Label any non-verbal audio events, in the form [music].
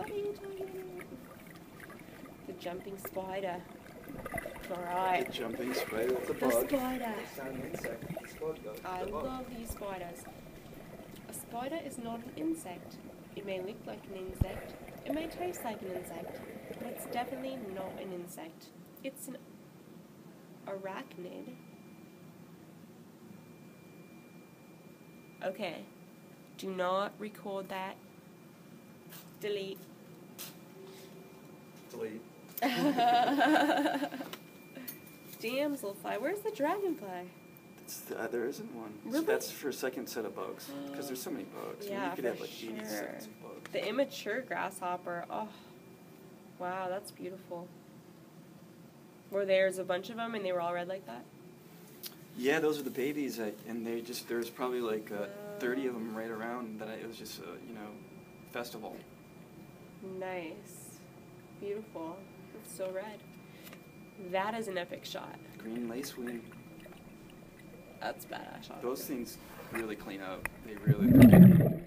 What are you talking about? The jumping spider. Alright. The jumping spider, that's a The bug. spider. It's an insect. It's a bug, though. It's I a bug. love these spiders. A spider is not an insect. It may look like an insect. It may taste like an insect. But it's definitely not an insect. It's an arachnid. Okay. Do not record that. Delete. [laughs] Damselfly. Where's the dragonfly? Uh, there isn't one. So that's for a second set of bugs. Because there's so many bugs. I mean, Yeah, you could for have like 80 sure. sets of bugs. The immature grasshopper. Oh, wow, that's beautiful. Where there's a bunch of them and they were all red like that? Yeah, those are the babies, I, and they just there's probably like uh, 30 of them right around. That I, it was just a you know festival. Nice. Beautiful. It's so red. That is an epic shot. Green lace lacewing. That's badass shot. Those things really clean up. They really.